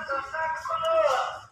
サクソフォン